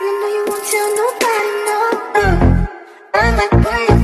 I know you won't tell nobody, no. Uh, I'm pull you.